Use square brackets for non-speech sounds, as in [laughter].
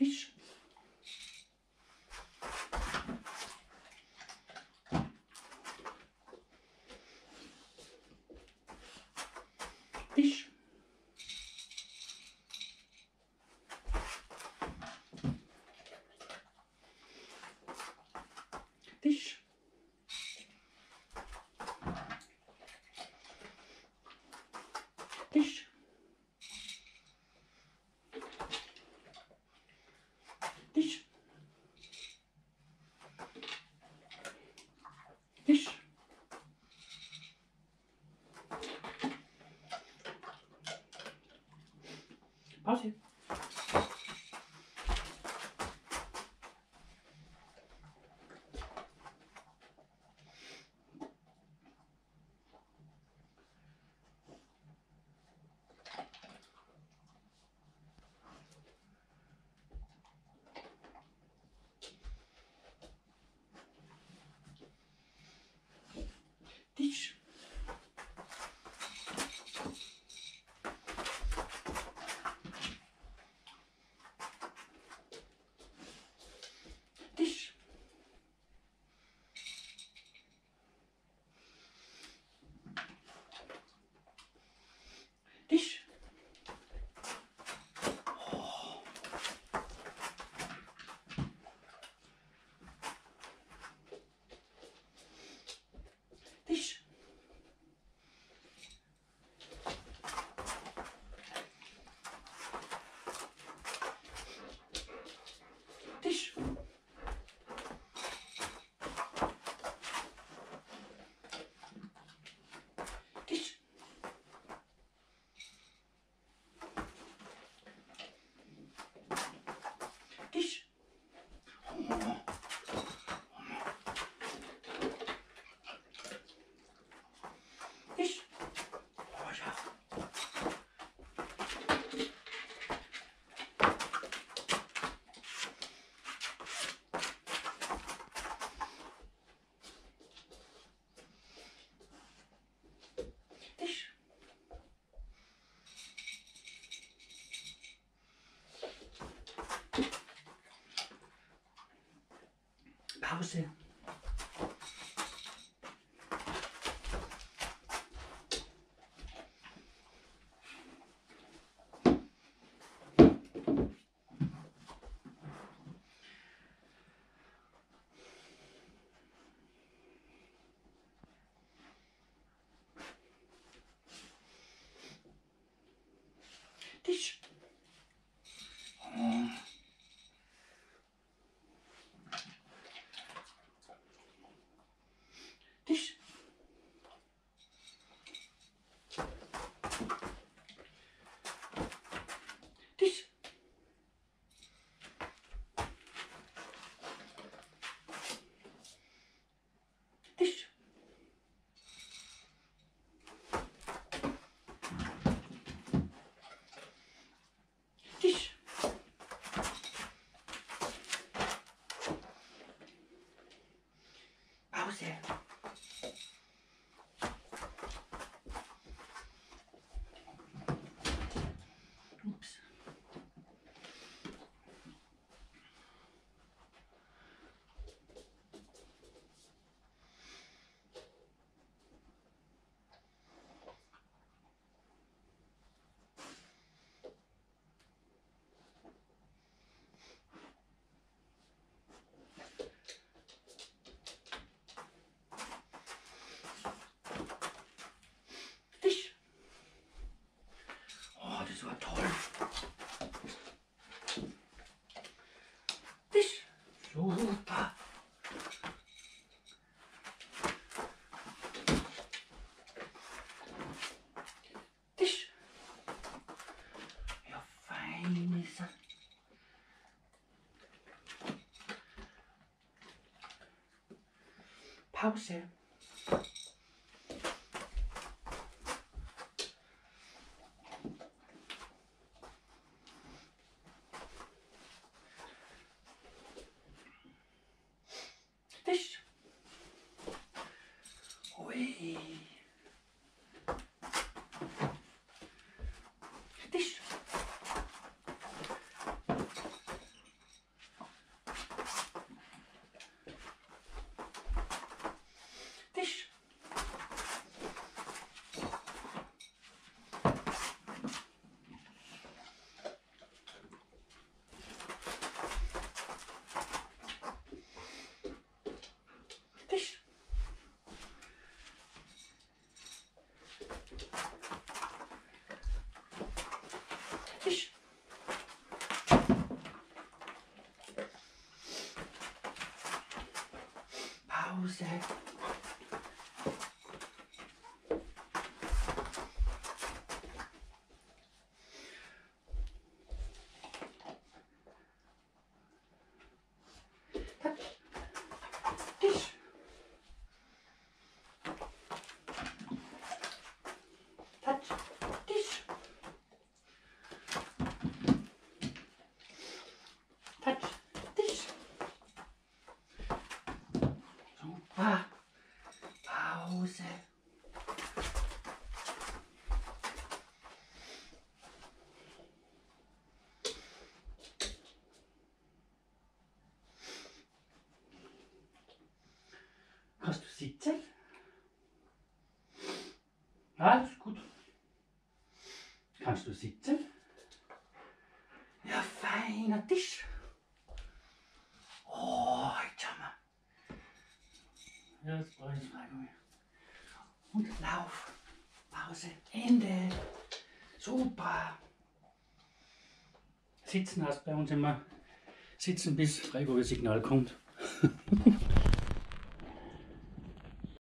тысяч. Тысяч. Gracias. Все. Pause. Tisch. Ui. Tuesday. 17. Alles gut. Kannst du sitzen? Ja, feiner Tisch. Oh, jetzt schau mal. Ja, das brauche ich mal mehr. Und Lauf. Pause. Ende. Super. Sitzen hast bei uns immer. Sitzen bis Freiburger Signal kommt. [laughs]